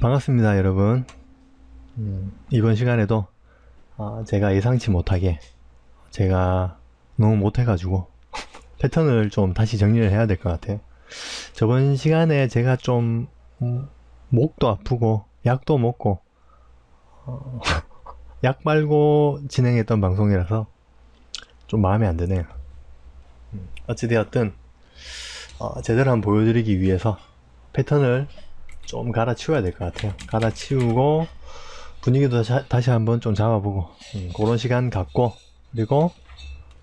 반갑습니다 여러분. 음, 이번 시간에도 어, 제가 예상치 못하게 제가 너무 못해가지고 패턴을 좀 다시 정리를 해야 될 것 같아요. 저번 시간에 제가 좀 음, 목도 아프고 약도 먹고 어, 약 말고 진행했던 방송이라서 좀 마음에 안 드네요. 음, 어찌되었든 어, 제대로 한번 보여드리기 위해서 패턴을 좀 갈아치워야 될 것 같아요. 갈아치우고 분위기도 자, 다시 한번 좀 잡아보고 음, 그런 시간 갖고 그리고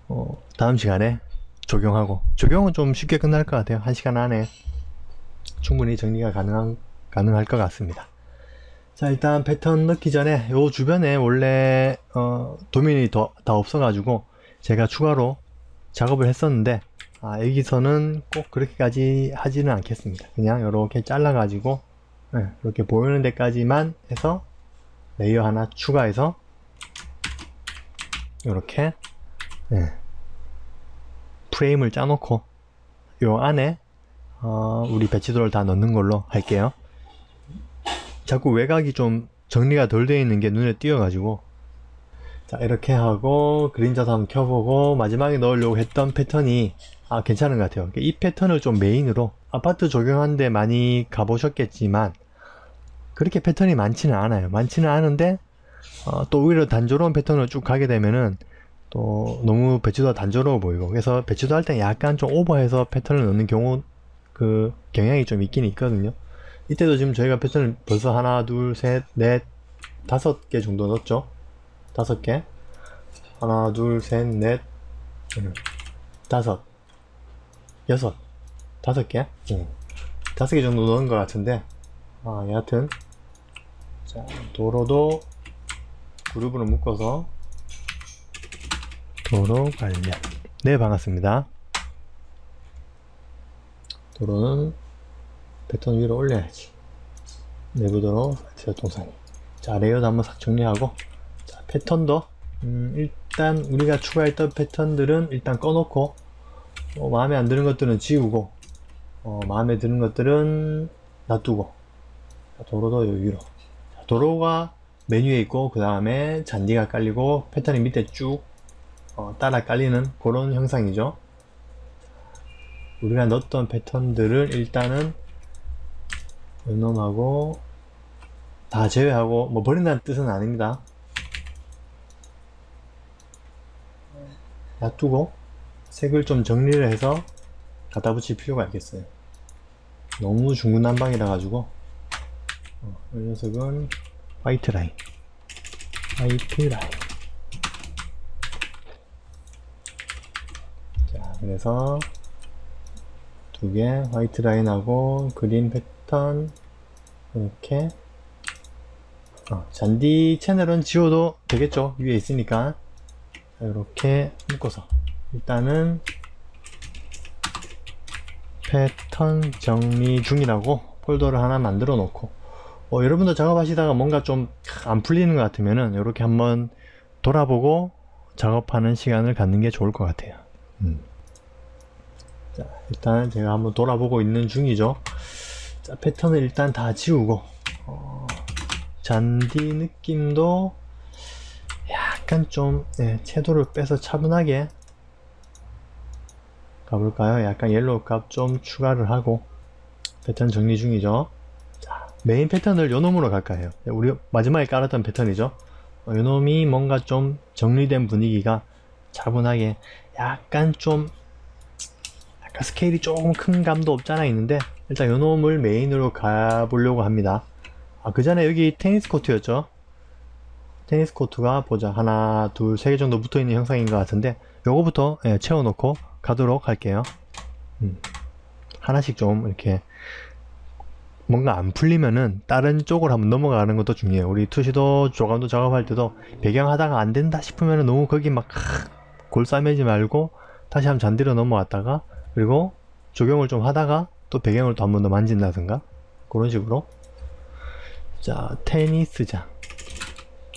어, 다음 시간에 적용하고 적용은 좀 쉽게 끝날 것 같아요. 한 시간 안에 충분히 정리가 가능한, 가능할 것 같습니다. 자 일단 패턴 넣기 전에 요 주변에 원래 어, 도면이 더, 다 없어 가지고 제가 추가로 작업을 했었는데 아, 여기서는 꼭 그렇게까지 하지는 않겠습니다. 그냥 이렇게 잘라 가지고 네, 이렇게 보이는 데까지만 해서 layer 하나 추가해서 이렇게 네, 프레임을 짜놓고 요 안에 어, 우리 배치도를 다 넣는 걸로 할게요. 자꾸 외곽이 좀 정리가 덜 되어 있는 게 눈에 띄어 가지고. 자 이렇게 하고 그림자도 한번 켜보고 마지막에 넣으려고 했던 패턴이 아 괜찮은 것 같아요. 이 패턴을 좀 메인으로 아파트 적용하는데 많이 가보셨겠지만 그렇게 패턴이 많지는 않아요. 많지는 않은데 어, 또 오히려 단조로운 패턴을 쭉 가게 되면은 또 너무 배치도가 단조로워 보이고 그래서 배치도 할 때 약간 좀 오버해서 패턴을 넣는 경우 그 경향이 좀 있긴 있거든요. 이때도 지금 저희가 패턴을 벌써 하나 둘셋넷 다섯 개 정도 넣었죠? 다섯 개? 하나 둘셋넷 음, 다섯 여섯 다섯 개? 응. 다섯 개 정도 넣은 것 같은데. 아 여하튼. 자 도로도 그룹으로 묶어서 도로 관련 네 반갑습니다. 도로는 패턴 위로 올려야지. 내부 도로 제어 동상이. 자 layer도 한번 싹 정리하고. 자 패턴도 음, 일단 우리가 추가했던 패턴들은 일단 꺼놓고 어, 마음에 안 드는 것들은 지우고 어, 마음에 드는 것들은 놔두고 자, 도로도 여기로. 자, 도로가 맨 위에 있고 그 다음에 잔디가 깔리고 패턴이 밑에 쭉 어, 따라 깔리는 그런 형상이죠. 우리가 넣었던 패턴들을 일단은 요놈하고 다 제외하고 뭐 버린다는 뜻은 아닙니다. 놔두고 색을 좀 정리를 해서 갖다 붙일 필요가 있겠어요. 너무 중구난방이라 가지고 어, 이 녀석은 화이트 라인. 화이트 라인. 자 그래서 두 개 white line하고 green 패턴 이렇게. 어, 잔디 채널은 지워도 되겠죠? 위에 있으니까. 이렇게 묶어서. 일단은 패턴 정리 중이라고 폴더를 하나 만들어 놓고 어, 여러분도 작업하시다가 뭔가 좀 안 풀리는 것 같으면은 이렇게 한번 돌아보고 작업하는 시간을 갖는 게 좋을 것 같아요 음. 자 일단 제가 한번 돌아보고 있는 중이죠 자 패턴을 일단 다 지우고 어, 잔디 느낌도 약간 좀 네, 채도를 빼서 차분하게 가볼까요? 약간 yellow 값 좀 추가를 하고 패턴 정리 중이죠. 자, 메인 패턴을 요놈으로 갈까요? 우리 마지막에 깔았던 패턴이죠. 어, 요놈이 뭔가 좀 정리된 분위기가 차분하게 약간 좀 약간 스케일이 조금 큰 감도 없잖아 있는데 일단 요놈을 메인으로 가보려고 합니다. 아, 그 전에 여기 테니스 코트였죠. 테니스 코트가 보자 하나 둘 세 개 정도 붙어있는 형상인 것 같은데 요거부터 예, 채워놓고 가도록 할게요. 음, 하나씩 좀 이렇게 뭔가 안 풀리면은 다른 쪽으로 한번 넘어가는 것도 중요해요. 우리 투시도 조감도 작업할 때도 배경 하다가 안 된다 싶으면 너무 거기 막 골싸매지 말고 다시 한번 잔디로 넘어왔다가 그리고 적용을 좀 하다가 또 배경을 또 한 번 더 만진다든가 그런 식으로. 자 테니스장.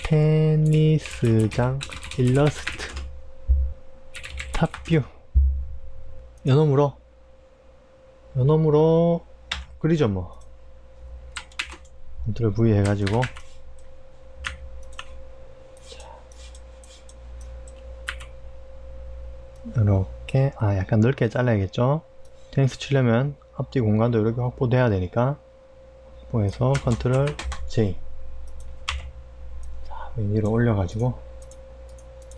테니스장 일러스트. 탑뷰 요놈으로 요놈으로 그리죠 뭐. control V 해가지고. 이렇게 아 약간 넓게 잘라야겠죠? 테니스 치려면 앞뒤 공간도 이렇게 확보돼야 되니까. 확보해서 control J. 자 위로 올려가지고.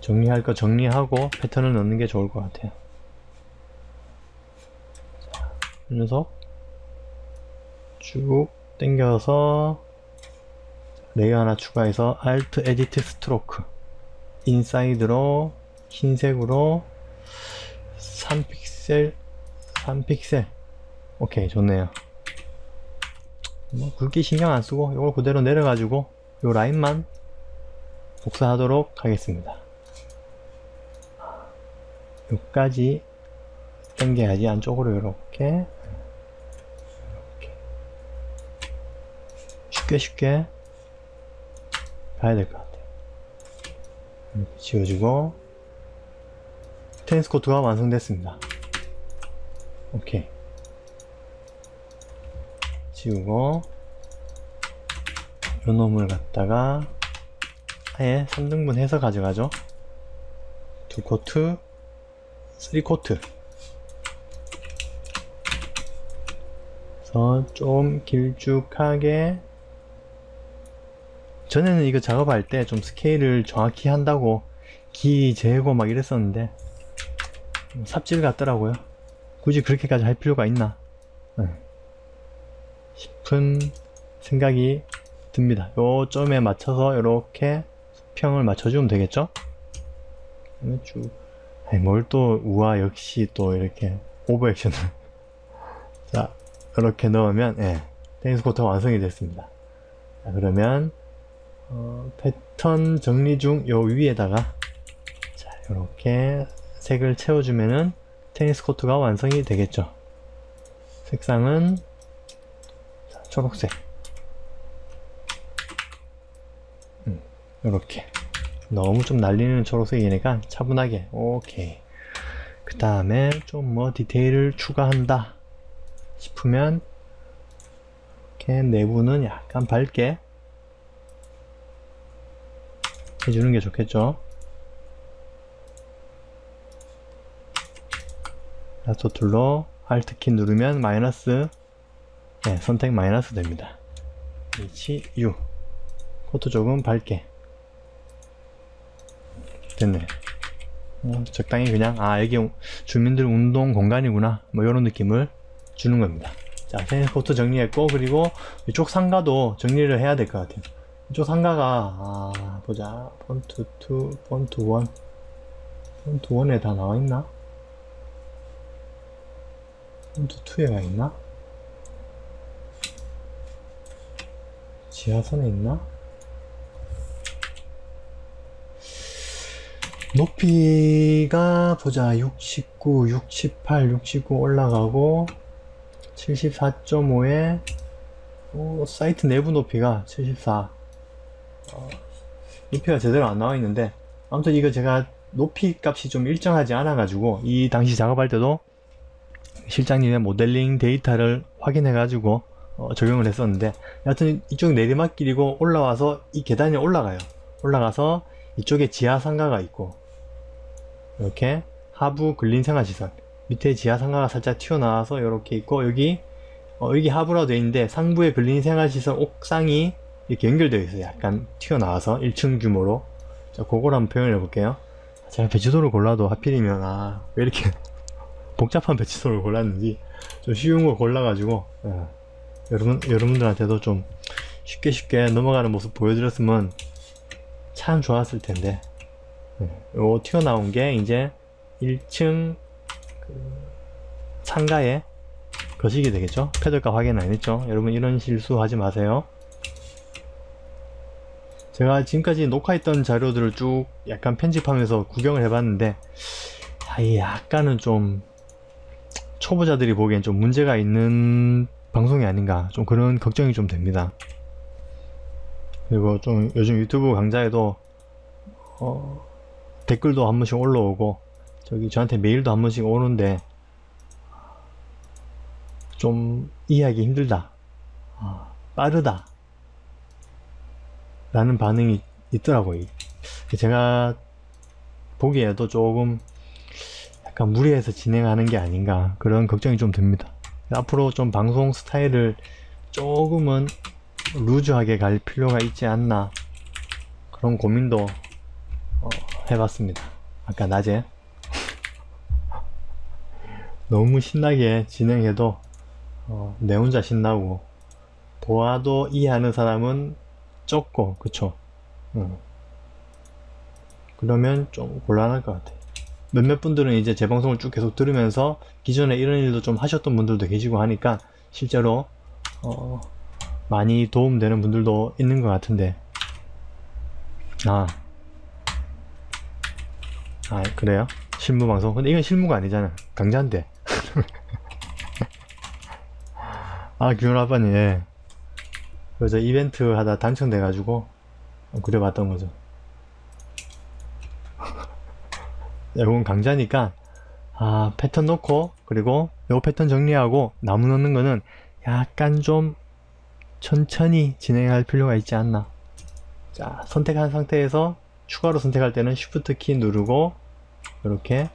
정리할 거 정리하고 패턴을 넣는 게 좋을 것 같아요 자, 이 녀석 쭉 당겨서 layer 하나 추가해서 Alt Edit Stroke inside로 흰색으로 3픽셀 3픽셀. 오케이 좋네요. 뭐 그렇게 신경 안 쓰고 이걸 그대로 내려가지고 요 라인만 복사하도록 하겠습니다. 여기까지 당겨야지 안쪽으로 이렇게 쉽게 쉽게 가야 될 것 같아요. 이렇게 지워주고 테니스 코트가 완성됐습니다. 오케이. 지우고 요 놈을 갖다가 아예 3등분 해서 가져가죠. 두 코트 3코트. 그래서 좀 길쭉하게 전에는 이거 작업할 때 좀 스케일을 정확히 한다고 기 재고 막 이랬었는데 삽질 같더라고요. 굳이 그렇게까지 할 필요가 있나? 네. 싶은 생각이 듭니다. 요점에 맞춰서 이렇게 수평을 맞춰주면 되겠죠? 쭉. 뭘 또 우와 역시 또 이렇게 오버 액션을. 자 이렇게 넣으면 예, 테니스 코트가 완성이 됐습니다. 자, 그러면 어, 패턴 정리 중 요 위에다가 자 이렇게 색을 채워주면은 테니스 코트가 완성이 되겠죠. 색상은 자, 초록색. 음, 이렇게. 너무 좀 날리는 초록색이니까 차분하게. 오케이. 그 다음에 좀 뭐 디테일을 추가한다 싶으면 이렇게 내부는 약간 밝게 해주는 게 좋겠죠? lasso 툴로 Alt키 누르면 마이너스 네, 선택 마이너스 됩니다. H, U. 코트 조금 밝게. 됐네. 어, 적당히 그냥 아 여기 주민들 운동 공간이구나. 뭐 이런 느낌을 주는 겁니다. 자 코트 정리했고 그리고 이쪽 상가도 정리를 해야 될 것 같아요 이쪽 상가가 아 보자 폰트 2 폰트 1 폰트 1에 다 나와있나? 폰트 2에가 있나? 지하선에 있나? 높이가 보자 69, 68, 69 올라가고 74.5에 오, 사이트 내부 높이가 74 어, 높이가 제대로 안 나와 있는데 아무튼 이거 제가 높이 값이 좀 일정하지 않아 가지고 이 당시 작업할 때도 실장님의 모델링 데이터를 확인해 가지고 어, 적용을 했었는데 여하튼 이쪽 내리막길이고 올라와서 이 계단이 올라가요. 올라가서 이쪽에 지하 상가가 있고 이렇게 하부 근린 생활시설 밑에 지하 상가가 살짝 튀어나와서 이렇게 있고 여기 어, 여기 하부라고 되어 있는데 상부에 근린 생활시설 옥상이 이렇게 연결되어 있어요 약간 튀어나와서 1층 규모로. 자 그걸 한번 표현해 볼게요. 제가 배치도를 골라도 하필이면 아 왜 이렇게 복잡한 배치도를 골랐는지 좀 쉬운 거 골라가지고 예. 여러분 여러분들한테도 좀 쉽게 쉽게 넘어가는 모습 보여드렸으면 참 좋았을 텐데. 네, 요 튀어나온 게 이제 1층 그 상가에 거시기 되겠죠? 패들값 확인 안 했죠? 여러분 이런 실수 하지 마세요 제가 지금까지 녹화했던 자료들을 쭉 약간 편집하면서 구경을 해봤는데 아, 약간은 좀 초보자들이 보기엔 좀 문제가 있는 방송이 아닌가 좀 그런 걱정이 좀 됩니다. 그리고 좀 요즘 유튜브 강좌에도 어, 댓글도 한 번씩 올라오고 저기 저한테 메일도 한 번씩 오는데 좀 이해하기 힘들다. 아, 빠르다 라는 반응이 있더라고요. 제가 보기에도 조금 약간 무리해서 진행하는 게 아닌가 그런 걱정이 좀 듭니다. 앞으로 좀 방송 스타일을 조금은 루즈하게 갈 필요가 있지 않나 그런 고민도 어, 해봤습니다. 아까 낮에 너무 신나게 진행해도 어, 내 혼자 신나고 보아도 이해하는 사람은 적고 그쵸 음. 그러면 좀 곤란할 것 같아 몇몇 분들은 이제 제 방송을 쭉 계속 들으면서 기존에 이런 일도 좀 하셨던 분들도 계시고 하니까 실제로 어, 많이 도움되는 분들도 있는 것 같은데 아, 아 그래요? 실무 방송? 근데 이건 실무가 아니잖아 강좌인데 아 규현 아빠님 예. 그래서 이벤트 하다 당첨돼 가지고 그려봤던 거죠. 이건 강좌니까 아 패턴 놓고 그리고 요 패턴 정리하고 나무 넣는 거는 약간 좀 천천히 진행할 필요가 있지 않나. 자 선택한 상태에서 추가로 선택할 때는 Shift 키 누르고 이렇게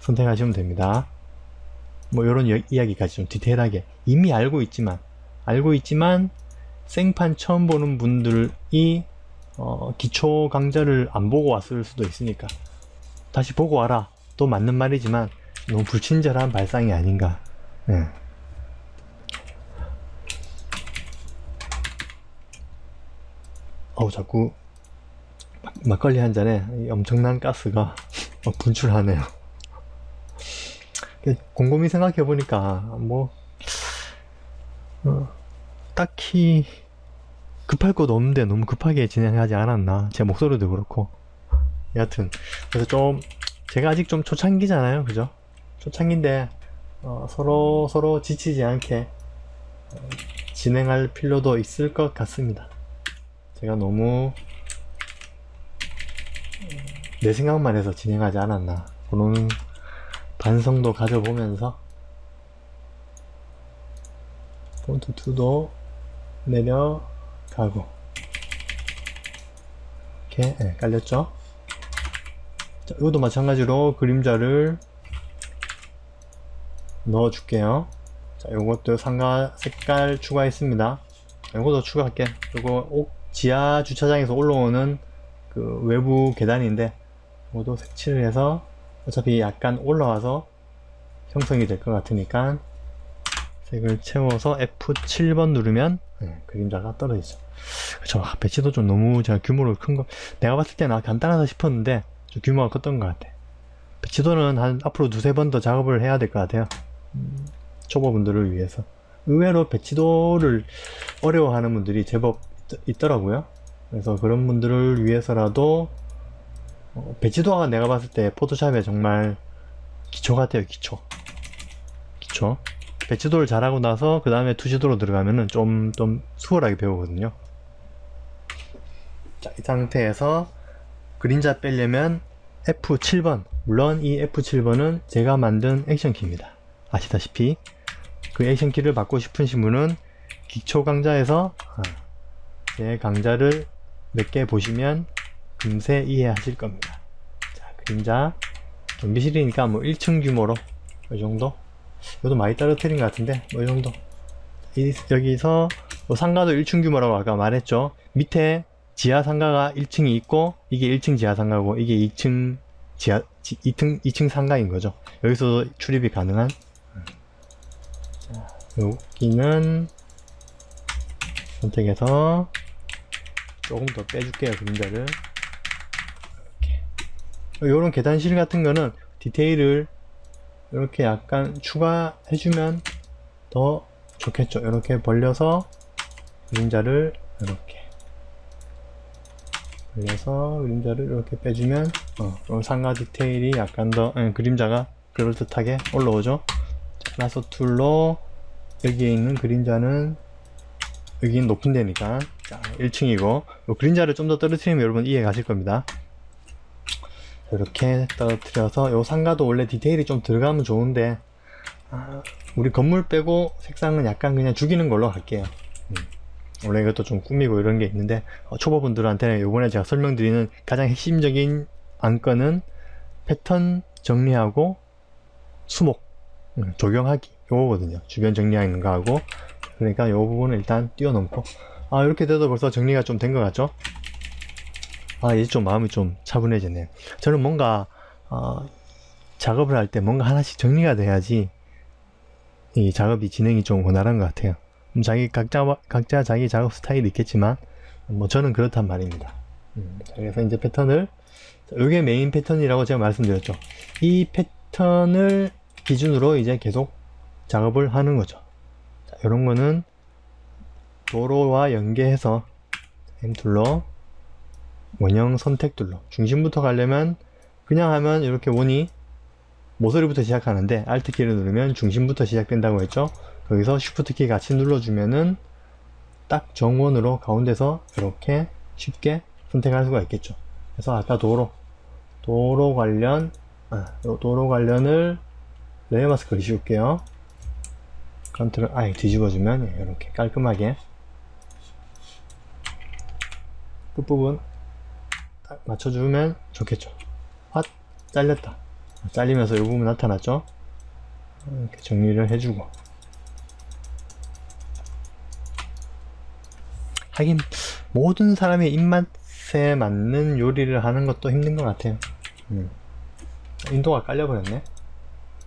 선택하시면 됩니다. 뭐 이런 이야기까지 좀 디테일하게. 이미 알고 있지만 알고 있지만 생판 처음 보는 분들이 어, 기초 강좌를 안 보고 왔을 수도 있으니까 다시 보고 와라. 또 맞는 말이지만 너무 불친절한 발상이 아닌가. 네. 어우 자꾸 막, 걸리 한 잔에 엄청난 가스가 분출하네요. 곰곰이 생각해 보니까 뭐 어, 딱히 급할 것도 없는데 너무 급하게 진행하지 않았나. 제 목소리도 그렇고. 여하튼 그래서 좀 제가 아직 좀 초창기잖아요. 그죠? 초창기인데 어, 서로 서로 지치지 않게 어, 진행할 필요도 있을 것 같습니다. 제가 너무 내 생각만 해서 진행하지 않았나. 그런 반성도 가져보면서. 폰트 2도 내려 가고. 이렇게 네, 깔렸죠? 자, 이것도 마찬가지로 그림자를 넣어 줄게요. 자 요것도 상가 색깔 추가했습니다. 요것도 추가할게. 요거 지하 주차장에서 올라오는 그 외부 계단인데 이것도 색칠을 해서 어차피 약간 올라와서 형성이 될 것 같으니까 색을 채워서 F7번 누르면 네, 그림자가 떨어지죠. 그쵸. 배치도 좀 너무 제가 규모를 큰 거 내가 봤을 때는 간단하다 싶었는데 좀 규모가 컸던 것 같아. 배치도는 한 앞으로 두세 번 더 작업을 해야 될 것 같아요. 음, 초보분들을 위해서. 의외로 배치도를 어려워하는 분들이 제법 있, 더라고요. 그래서 그런 분들을 위해서라도 어, 배치도가 내가 봤을 때 포토샵에 정말 기초 같아요 기초. 기초 배치도를 잘하고 나서 그 다음에 투시도로 들어가면은 좀, 좀 수월하게 배우거든요 자, 이 상태에서 그림자 빼려면 F7번 물론 이 F7번은 제가 만든 액션키입니다 아시다시피 그 액션키를 받고 싶으신 분은 기초 강좌에서 아, 제 강좌를 몇 개 보시면 금세 이해하실 겁니다. 자, 그림자 경비실이니까 뭐 1층 규모로 이 정도 이것도 많이 떨어뜨린 것 같은데 뭐 이 정도. 이, 여기서 뭐 상가도 1층 규모라고 아까 말했죠. 밑에 지하 상가가 1층이 있고 이게 1층 지하 상가고 이게 2층 지하 2층 2층 상가인 거죠. 여기서 출입이 가능한. 자, 여기는 선택해서 조금 더 빼줄게요 그림자를. 이런 계단실 같은 거는 디테일을 이렇게 약간 추가해주면 더 좋겠죠. 이렇게 벌려서 그림자를 이렇게 벌려서 그림자를 이렇게 빼주면 어, 상가 디테일이 약간 더 예, 그림자가 그럴듯하게 올라오죠. lasso 툴로 여기에 있는 그림자는 여기는 높은 데니까 자 1층이고 그림자를 좀 더 떨어뜨리면 여러분 이해 가실 겁니다. 이렇게 떨어뜨려서 요 상가도 원래 디테일이 좀 들어가면 좋은데 아, 우리 건물 빼고 색상은 약간 그냥 죽이는 걸로 할게요. 음. 원래 이것도 좀 꾸미고 이런 게 있는데 어, 초보분들한테는 요번에 제가 설명드리는 가장 핵심적인 안건은 패턴 정리하고 수목 음, 적용하기 요거거든요. 주변 정리하는 거 하고. 그러니까 요 부분을 일단 뛰어넘고. 아 이렇게 돼도 벌써 정리가 좀 된 것 같죠 아 이제 좀 마음이 좀 차분해지네요. 저는 뭔가 어, 작업을 할 때 뭔가 하나씩 정리가 돼야지 이 작업이 진행이 좀 원활한 것 같아요. 음, 자기 각자 각자 자기 작업 스타일이 있겠지만 뭐 저는 그렇단 말입니다. 음, 자, 그래서 이제 패턴을 이게 메인 패턴이라고 제가 말씀드렸죠. 이 패턴을 기준으로 이제 계속 작업을 하는 거죠. 자, 이런 거는 도로와 연계해서 M 툴로 원형 선택 툴로 중심부터 가려면 그냥 하면 이렇게 원이 모서리부터 시작하는데 Alt 키를 누르면 중심부터 시작된다고 했죠. 거기서 Shift 키 같이 눌러주면은 딱 정원으로 가운데서 이렇게 쉽게 선택할 수가 있겠죠. 그래서 아까 도로 도로 관련 아, 도로 관련을 layer mask를 씌울게요. 컨트롤 I 뒤집어주면 이렇게 깔끔하게 끝부분. 딱 맞춰주면 좋겠죠. 핫 잘렸다. 잘리면서 이 부분 나타났죠? 이렇게 정리를 해주고. 하긴 모든 사람의 입맛에 맞는 요리를 하는 것도 힘든 것 같아요. 음. 인도가 깔려버렸네.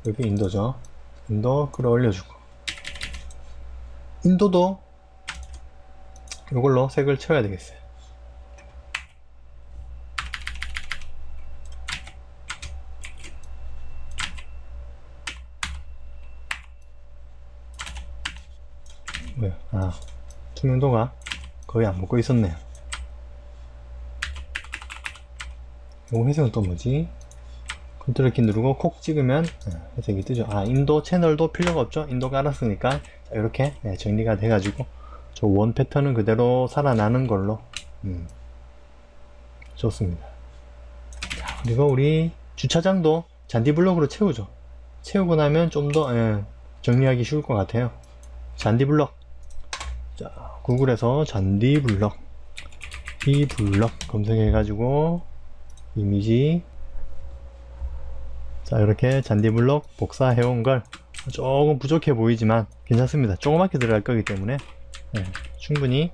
여기 인도죠. 인도 끌어올려주고. 인도도 이걸로 색을 채워야 되겠어요 뭐야 아 투명도가 거의 안 먹고 있었네요. 요 회색은 또 뭐지? 컨트롤 키 누르고 콕 찍으면 회색이 뜨죠. 아 인도 채널도 필요가 없죠? 인도 깔았으니까. 자, 이렇게 네, 정리가 돼 가지고 저 원 패턴은 그대로 살아나는 걸로 음, 좋습니다. 자, 그리고 우리 주차장도 잔디 블록으로 채우죠. 채우고 나면 좀더 예, 정리하기 쉬울 것 같아요. 잔디 블럭 자 구글에서 잔디 블럭 이 블럭 검색해 가지고 이미지. 자 이렇게 잔디 블럭 복사해 온 걸 조금 부족해 보이지만 괜찮습니다. 조그맣게 들어갈 거기 때문에. 네, 충분히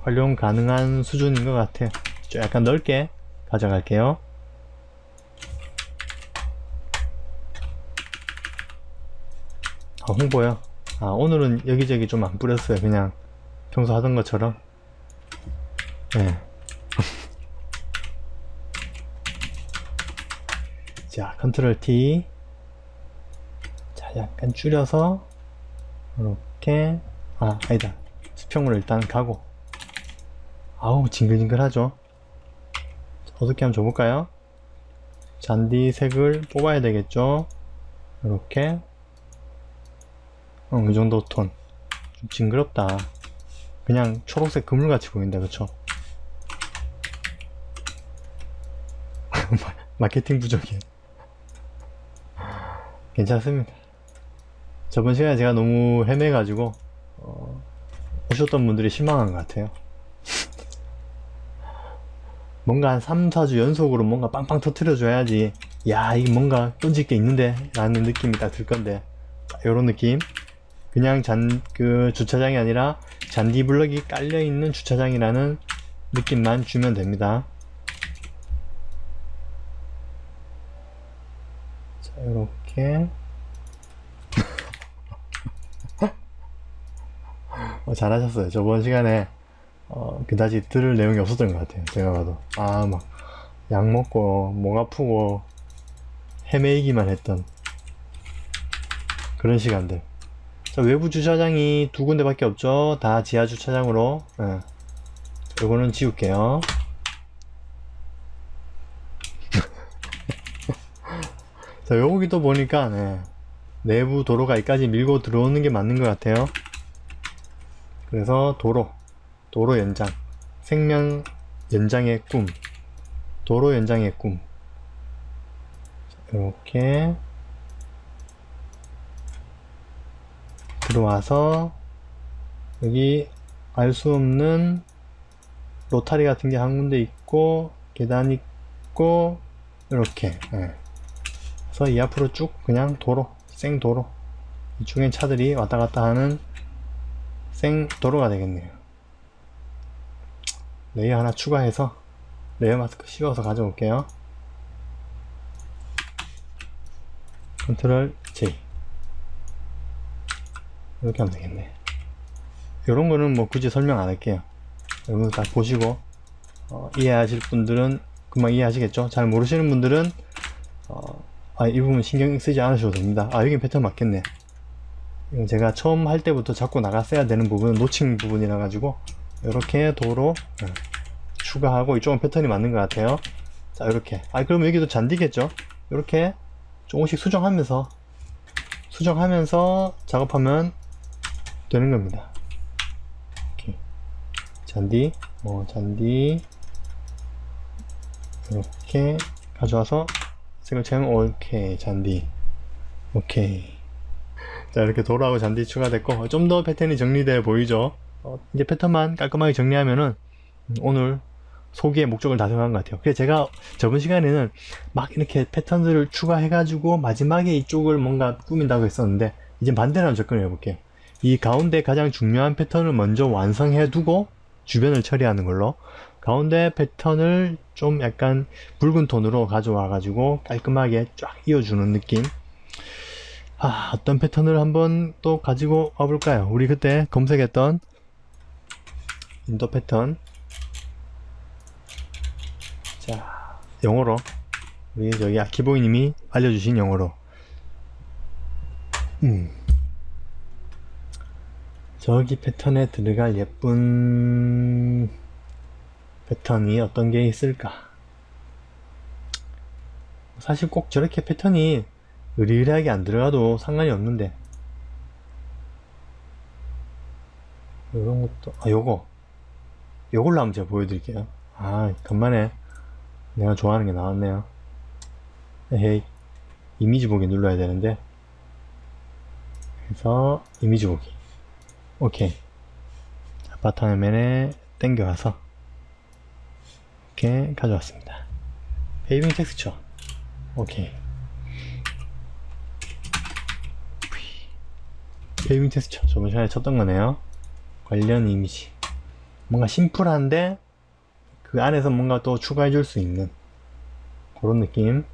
활용 가능한 수준인 것 같아요. 좀 약간 넓게 가져갈게요. 아, 홍보요 아 오늘은 여기저기 좀 안 뿌렸어요. 그냥 평소 하던 것처럼. 네. 자 컨트롤 T. 자 약간 줄여서 이렇게. 아 아니다. 수평으로 일단 가고. 아우 징글징글하죠? 어떻게 한번 줘볼까요? 잔디 색을 뽑아야 되겠죠? 이렇게 어, 이 정도 톤. 좀 징그럽다. 그냥 초록색 그물같이 보인다 그쵸? 마케팅 부족해. 괜찮습니다. 저번 시간에 제가 너무 헤매가지고 어, 오셨던 분들이 실망한 것 같아요. 뭔가 한 3, 4주 연속으로 뭔가 빵빵 터트려 줘야지 야 이게 뭔가 던질 게 있는데? 라는 느낌이 딱 들 건데. 요런 느낌 그냥 잔 그 주차장이 아니라 잔디 블럭이 깔려 있는 주차장이라는 느낌만 주면 됩니다. 자 요렇게. 어, 잘하셨어요. 저번 시간에 어, 그다지 들을 내용이 없었던 것 같아요. 제가 봐도. 아 막 약 먹고 목 아프고 헤매이기만 했던 그런 시간들 자, 외부 주차장이 두 군데 밖에 없죠? 다 지하 주차장으로. 예. 요거는 지울게요. 자 여기도 보니까 네. 내부 도로가 여기까지 밀고 들어오는 게 맞는 것 같아요. 그래서 도로. 도로 연장. 생명 연장의 꿈. 도로 연장의 꿈. 이렇게 들어와서 여기 알 수 없는 로타리 같은 게 한 군데 있고 계단 있고 이렇게. 예. 그래서 이 앞으로 쭉 그냥 도로 생도로. 이쪽엔 차들이 왔다 갔다 하는 생도로가 되겠네요. layer 하나 추가해서 layer mask 씌워서 가져올게요. 컨트롤 J 이렇게 하면 되겠네. 이런 거는 뭐 굳이 설명 안 할게요. 여러분 다 보시고 어, 이해하실 분들은 금방 이해하시겠죠? 잘 모르시는 분들은 어, 아, 이 부분 신경 쓰지 않으셔도 됩니다. 아 여긴 패턴 맞겠네. 이건 제가 처음 할 때부터 자꾸 나갔어야 되는 부분은 놓친 부분이라 가지고 이렇게 도로 어, 추가하고 이쪽은 패턴이 맞는 것 같아요. 자 이렇게. 아 그러면 여기도 잔디겠죠? 이렇게 조금씩 수정하면서 수정하면서 작업하면 되는 겁니다. 이렇게. 잔디 뭐 잔디. 이렇게 가져와서 색을 채우면 오케이 잔디. 오케이. 자 이렇게 도로하고 잔디 추가됐고 좀 더 패턴이 정리돼 보이죠? 어, 이제 패턴만 깔끔하게 정리하면은 오늘 소기의 목적을 달성한 것 같아요. 그래서 제가 저번 시간에는 막 이렇게 패턴들을 추가해 가지고 마지막에 이쪽을 뭔가 꾸민다고 했었는데 이제 반대로 한번 접근을 해볼게요 이 가운데 가장 중요한 패턴을 먼저 완성해 두고 주변을 처리하는 걸로. 가운데 패턴을 좀 약간 붉은 톤으로 가져와 가지고 깔끔하게 쫙 이어주는 느낌. 아, 어떤 패턴을 한번 또 가지고 와볼까요? 우리 그때 검색했던 인도 패턴. 자 영어로. 우리 저기 아키보이님이 알려주신 영어로. 음 저기 패턴에 들어갈 예쁜 패턴이 어떤 게 있을까? 사실 꼭 저렇게 패턴이 의리의리하게 안 들어가도 상관이 없는데. 이런 것도 아 요거. 요걸로 한번 제가 보여드릴게요. 아 간만에 내가 좋아하는 게 나왔네요. 에헤이. 이미지 보기 눌러야 되는데. 그래서 이미지 보기 오케이. 자, 바탕화면에 땡겨와서 이렇게 가져왔습니다. paving texture. 오케이. paving texture. 저번 시간에 쳤던 거네요. 관련 이미지 뭔가 심플한데 그 안에서 뭔가 또 추가해 줄 수 있는 그런 느낌.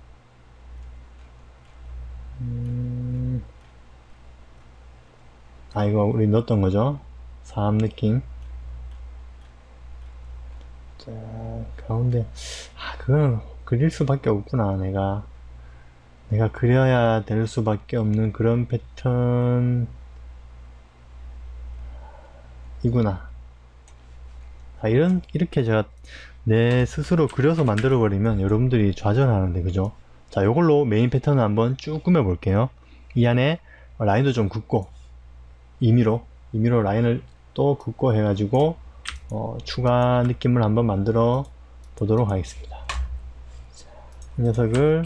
음... 아 이거 우리 넣었던 거죠? 사암 느낌. 자 가운데. 아 그거는 그릴 수밖에 없구나 내가. 내가 그려야 될 수밖에 없는 그런 패턴 이구나. 아, 이런 이렇게 제가 내 스스로 그려서 만들어 버리면 여러분들이 좌절하는데 그죠? 자 요걸로 메인 패턴을 한번 쭉 꾸며 볼게요. 이 안에 라인도 좀 긋고 임의로 임의로 라인을 또 긋고 해가지고 어, 추가 느낌을 한번 만들어 보도록 하겠습니다. 자, 이 녀석을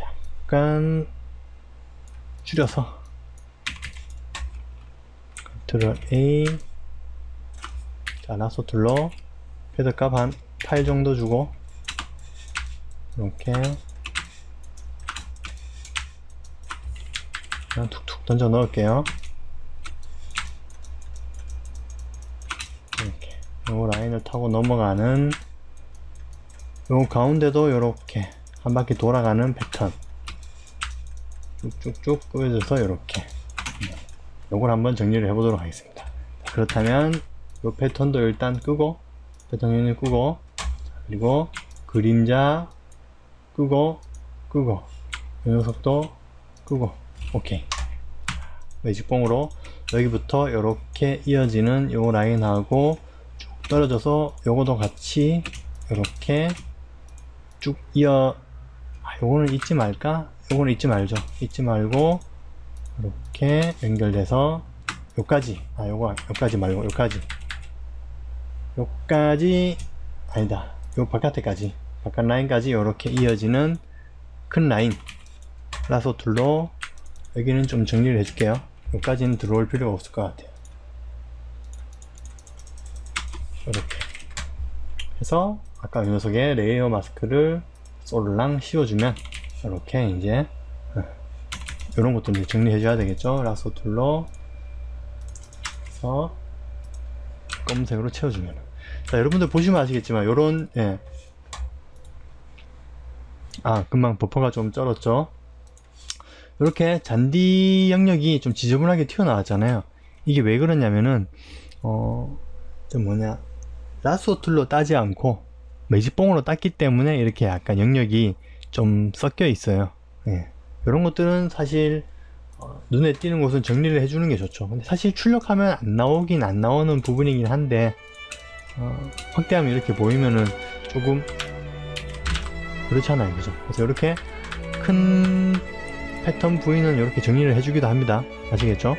약간 줄여서 컨트롤 A 자 라소툴로 패드값 한 8 정도 주고 이렇게 그냥 툭툭 던져 넣을게요 이렇게 요 라인을 타고 넘어가는 요 가운데도 이렇게 한 바퀴 돌아가는 패턴. 쭉쭉쭉 보여줘서 이렇게. 요걸 한번 정리를 해 보도록 하겠습니다. 그렇다면 이 패턴도 일단 끄고 패턴 유닛 끄고 그리고 그림자 끄고 끄고. 이 녀석도 끄고. 오케이. 매직봉으로 여기부터 이렇게 이어지는 요 라인하고 쭉 떨어져서 요거도 같이 이렇게 쭉 이어 아, 요거는 잊지 말까? 요거는 잊지 말죠. 잊지 말고 이렇게 연결돼서 요까지 아 요거 요까지 말고 요까지. 요까지 아니다. 요 바깥에까지 바깥 라인까지 이렇게 이어지는 큰 라인 lasso 툴로 여기는 좀 정리를 해줄게요. 여기까지는 들어올 필요가 없을 것 같아요 그래서 아까 이 녀석의 layer mask를 솔랑 씌워주면 이렇게 이제 이런 것도 이제 정리해 줘야 되겠죠? lasso 툴로. 그래서 검은색으로 채워주면. 자 여러분들 보시면 아시겠지만 요런 예. 아 금방 버퍼가 좀 쩔었죠? 이렇게 잔디 영역이 좀 지저분하게 튀어나왔잖아요. 이게 왜 그러냐면은 어 좀 뭐냐 lasso 툴로 따지 않고 매직봉으로 땄기 때문에 이렇게 약간 영역이 좀 섞여 있어요. 예. 이런 것들은 사실 어, 눈에 띄는 곳은 정리를 해주는 게 좋죠. 근데 사실 출력하면 안 나오긴 안 나오는 부분이긴 한데 어, 확대하면 이렇게 보이면은 조금 그렇잖아요. 그죠? 그래서 이렇게 큰 패턴 부위는 이렇게 정리를 해주기도 합니다. 아시겠죠